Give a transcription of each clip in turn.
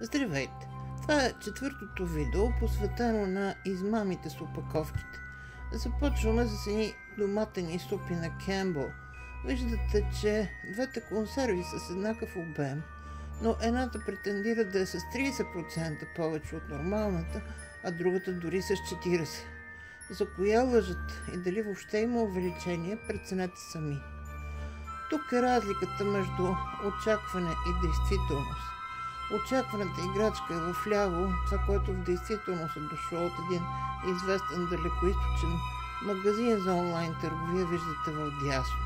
Здравейте! Това е четвъртото видео, посветено на измамите с опаковките. Започваме с едни доматени супи на Кембъл. Виждате, че двете консерви са с еднакъв обем, но едната претендира да е с 30% повече от нормалната, а другата дори с 40%. За коя лъжат и дали въобще има увеличение, преценете сами. Тук е разликата между очакване и действителност. Очакваната играчка е в ляво, това, което в действителност е дошло от един известен далекоисточен магазин за онлайн търговия, виждате в дясно.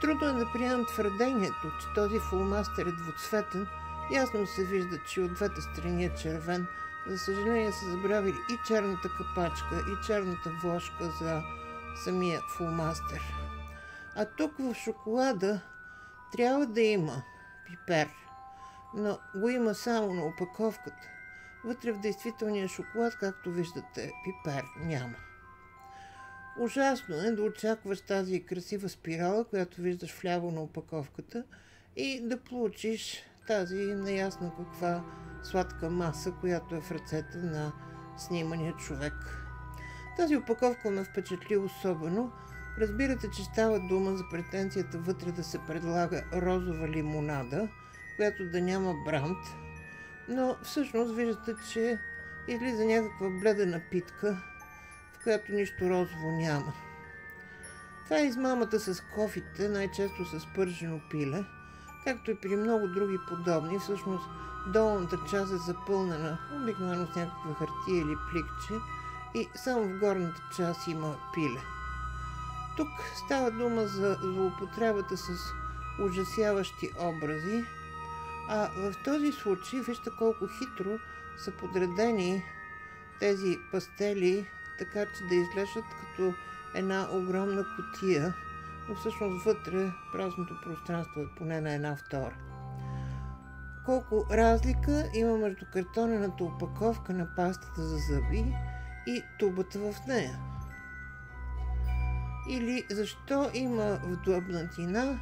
Трудно е да приемам твърдението, че този фулмастер е двуцветен. Ясно се вижда, че от двете страни е червен. За съжаление са забравили и черната капачка, и черната вложка за самия фулмастер. А тук в шоколада трябва да има пипер – но го има само на опаковката. Вътре в действителния шоколад, както виждате, пипер няма. Ужасно е да очакваш тази красива спирала, която виждаш вляво на опаковката и да получиш тази неясна каква сладка маса, която е в ръцете на снимания човек. Тази опаковка ме впечатли особено. Разбирате, че става дума за претенцията вътре да се предлага розова лимонада – която да няма бранд, но всъщност виждате, че излиза някаква бледа напитка, в която нищо розово няма. Това е измамата с кофите, най-често с пържено пиле, както и при много други подобни. Всъщност долната част е запълнена обикновено с някаква хартия или пликче и само в горната част има пиле. Тук става дума за злоупотребата с ужасяващи образи, а в този случай вижте колко хитро са подредени тези пастели, така че да изглеждат като една огромна котия, но всъщност вътре празното пространство е поне на една втора. Колко разлика има между картонената опаковка на пастата за зъби и тубата в нея. Или защо има вдлъбнатина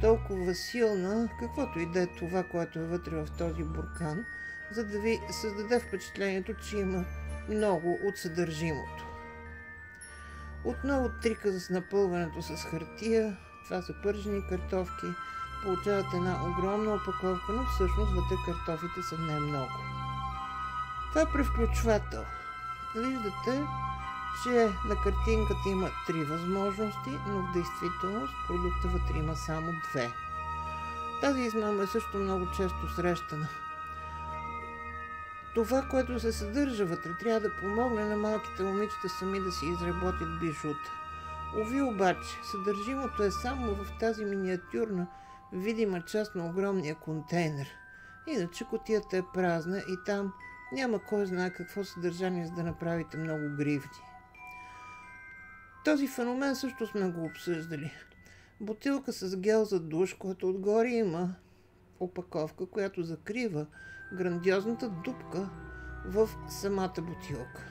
толкова силна, каквото и да е това, което е вътре в този буркан, за да ви създаде впечатлението, че има много от съдържимото. Отново трика с напълването с хартия, това са пържени картофки, получавате една огромна опаковка, но всъщност вътре картофите са не много. Това е превключвател. Виждате, че на картинката има три възможности, но в действителност продукта вътре има само две. Тази измама е също много често срещана. Това, което се съдържа вътре, трябва да помогне на малките момичета сами да си изработят бижута. Ови обаче, съдържимото е само в тази миниатюрна, видима част на огромния контейнер. Иначе котията е празна и там няма кой знае какво съдържание, за да направите много гривни. Този феномен също сме го обсъждали. Бутилка с гел за душ, който отгоре има опаковка, която закрива грандиозната дупка в самата бутилка.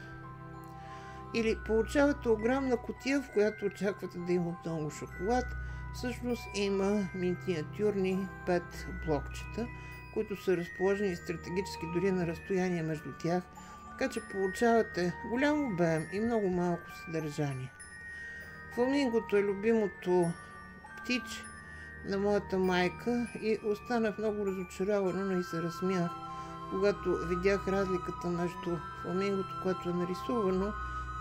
Или получавате огромна котия, в която очаквате да има много шоколад. Всъщност има миниатюрни 5 блокчета, които са разположени стратегически дори на разстояние между тях, така че получавате голям обем и много малко съдържание. Фламингото е любимото птиче на моята майка и останах много разочарована, но и се разсмях, когато видях разликата между фламингото, което е нарисувано,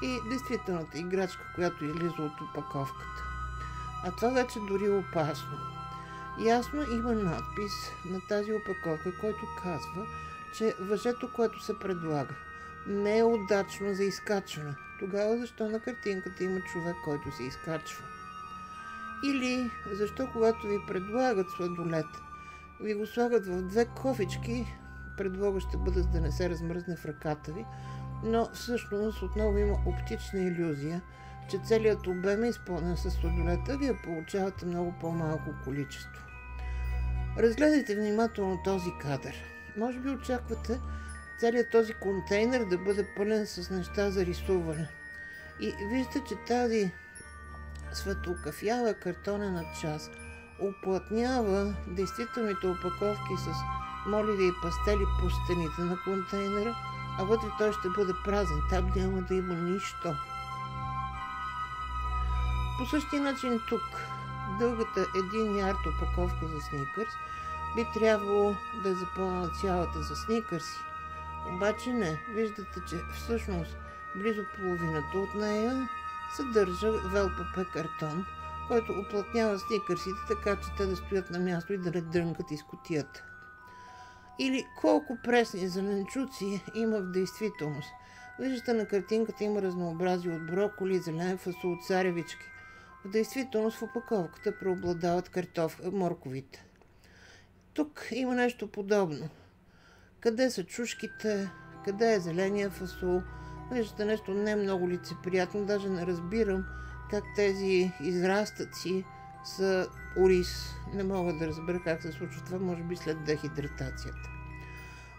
и действителната играчка, която излиза от опаковката. А това вече дори е опасно. Ясно има надпис на тази опаковка, който казва, че въжето, което се предлага, не е удачно за изкачване – тогава защо на картинката има човек, който се изкачва? Или защо когато ви предлагат сладолет, ви го слагат в две кофички, предлога ще бъде да не се размръзне в ръката ви, но всъщност отново има оптична иллюзия, че целият обем е изпълнен с сладолета, вие получавате много по-малко количество. Разгледайте внимателно този кадър. Може би очаквате целият този контейнер да бъде пълен с неща за рисуване. И виждате, че тази светлокафява картонена част оплътнява действителните опаковки с моливи и пастели по стените на контейнера, а вътре той ще бъде празен. Там няма да има нищо. По същия начин тук дългата един ярд опаковка за сникърс би трябвало да е запълнена цялата за сникърси. Обаче не. Виждате, че всъщност близо половината от нея съдържа ВЛПП картон, който оплътнява сникърсите, така че те да стоят на място и да не дрънкат из котията. Или колко пресни зеленчуци има в действителност. Виждате на картинката има разнообразие от броколи, зелен фасол, царевички. В действителност в опаковката преобладават картоф, морковите. Тук има нещо подобно. Къде са чушките, къде е зеления фасол. Виждате нещо не много лицеприятно, даже не разбирам как тези израстъци са ориз. Не мога да разбера как се случва това, може би след дехидратацията.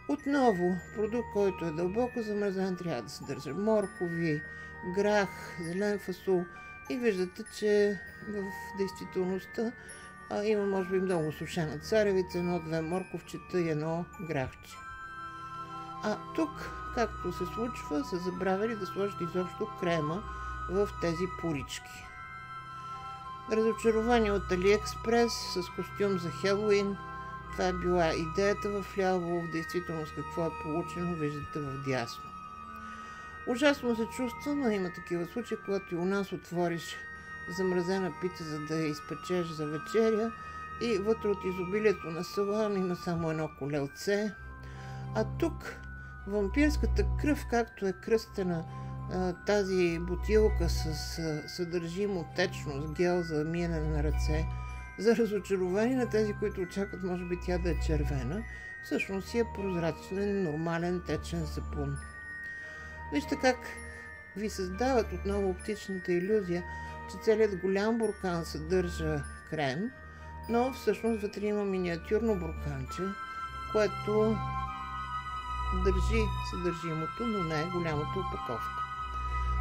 Отново, продукт, който е дълбоко замразен, трябва да съдържа моркови, грах, зелен фасол и виждате, че в действителността а, има може би много сушена царевица, едно-две морковчета и едно грахче. А тук, както се случва, са забравили да сложат изобщо крема в тези порички. Разочарование от Алиекспрес с костюм за Хелуин. Това е била идеята в ляво, в действителност какво е получено, виждате в дясно. Ужасно се чувствам, но има такива случаи, когато и у нас отвориш замразена пица, за да я изпечеш за вечеря и вътре от изобилието на салам има само едно колелце. А тук вампирската кръв, както е кръстена тази бутилка с съдържимо течност, гел за миене на ръце, за разочарование на тези, които очакват, може би тя да е червена, всъщност си е прозрачен, нормален течен сапун. Вижте как ви създават отново оптичната иллюзия, че целият голям буркан съдържа крем, но всъщност вътре има миниатюрно бурканче, което държи съдържимото, но не голямата опаковка.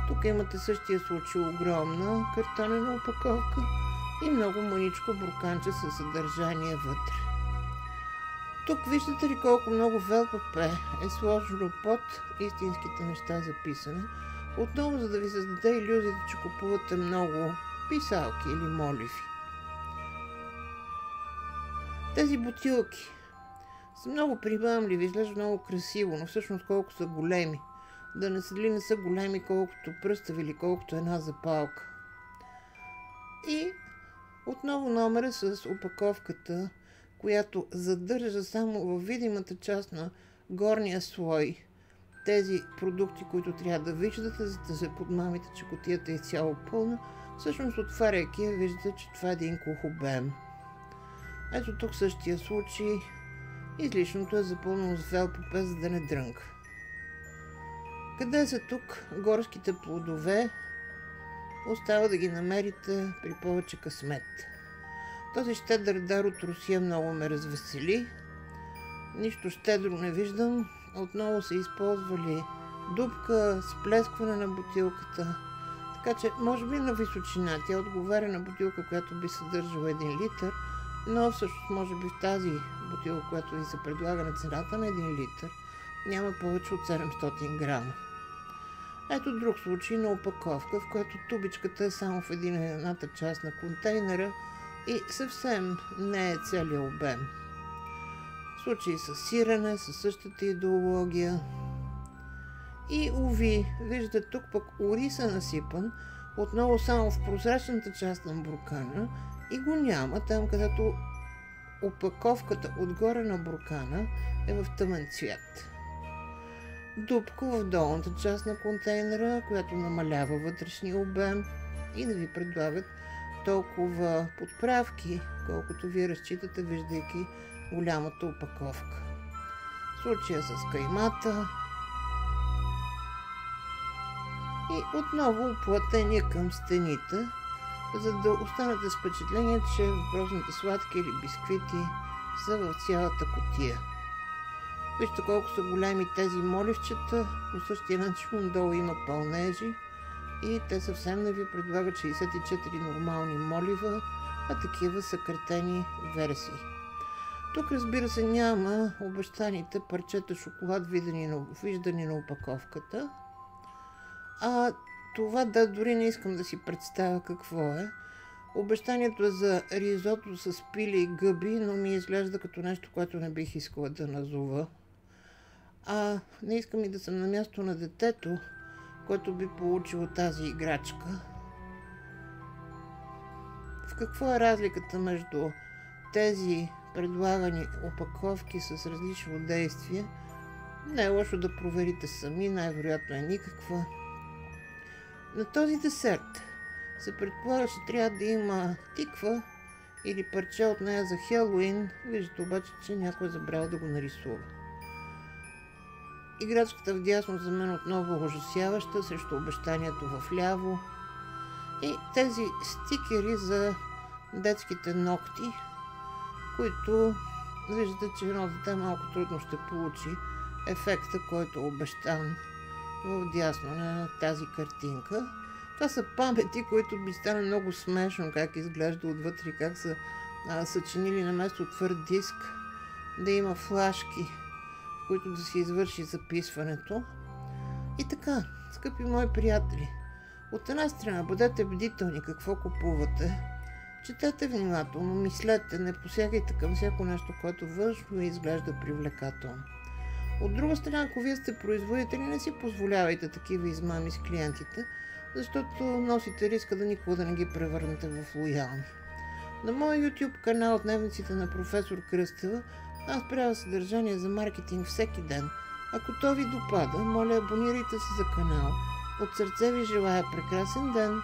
Тук имате същия случай огромна картонена опаковка и много маничко бурканче със съдържание вътре. Тук виждате ли колко много ВЛПП е сложено под истинските неща записане, отново за да ви създаде иллюзията, че купувате много писалки или моливи. Тези бутилки са много прибамливи, изглеждат много красиво, но всъщност колко са големи – да не са ли не са големи колкото пръстав или колкото една запалка. И отново номера с опаковката, която задържа само в видимата част на горния слой тези продукти, които трябва да виждате, за да се подмамите, че котията е цяло пълна. Всъщност, отваряйки я, виждате, че това е един кухобем. Ето тук същия случай. Излишното е запълнено с велпопе, за да не дрънка. Къде са тук горските плодове? Остава да ги намерите при повече късмет. Този щедър дар от Русия много ме развесели. Нищо щедро не виждам. Отново са използвали дупка, сплескване на бутилката. Така че, може би на височина. Тя отговаря на бутилка, която би съдържала 1 литър, но всъщност може би в тази бутилка, която ви се предлага на цената на 1 литър, няма повече от 700 грама. Ето друг случай на опаковка, в която тубичката е само в един едната част на контейнера и съвсем не е целият обем. Случаи с сирене, със същата идеология. И уви, виждате тук пък ориса насипан, отново само в прозрачната част на буркана и го няма там, където опаковката отгоре на буркана е в тъмен цвят. Дупка в долната част на контейнера, която намалява вътрешния обем и да ви предлагат толкова подправки, колкото ви разчитате, виждайки голямата опаковка. Случая с каймата. И отново оплътение към стените, за да останете с впечатление, че въпросните сладки или бисквити са в цялата котия. Вижте колко са големи тези моливчета. По същия начин долу има пълнежи. И те съвсем не ви предлагат 64 нормални молива, а такива съкратени версии. Тук разбира се няма обещаните парчета шоколад, видени на, виждани на опаковката. А това да, дори не искам да си представя какво е. Обещанието е за ризото с пили и гъби, но ми изглежда като нещо, което не бих искала да назова. А не искам и да съм на място на детето, което би получило тази играчка. В какво е разликата между тези предлагани опаковки с различно действие? Не е лошо да проверите сами, най-вероятно е никаква. На този десерт се предполага, че трябва да има тиква или парче от нея за Хелуин. Виждате обаче, че някой е забрал да го нарисува. Играчката в дясно за мен отново ужасяваща срещу обещанието в ляво. И тези стикери за детските ногти, които виждате, че едно дете малко трудно ще получи ефекта, който е обещан дясно на тази картинка. Това са памети, които би стана много смешно как изглежда отвътре, как са а, съчинили на место твърд диск, да има флашки, в които да се извърши записването. И така, скъпи мои приятели, от една страна бъдете бдителни какво купувате, четете внимателно, мислете, не посягайте към всяко нещо, което външно изглежда привлекателно. От друга страна, ако вие сте производители, не си позволявайте такива измами с клиентите, защото носите риска да никога да не ги превърнете в лоялни. На моя YouTube канал Дневниците на професор Кръстева аз правя съдържание за маркетинг всеки ден. Ако то ви допада, моля абонирайте се за канал. От сърце ви желая прекрасен ден!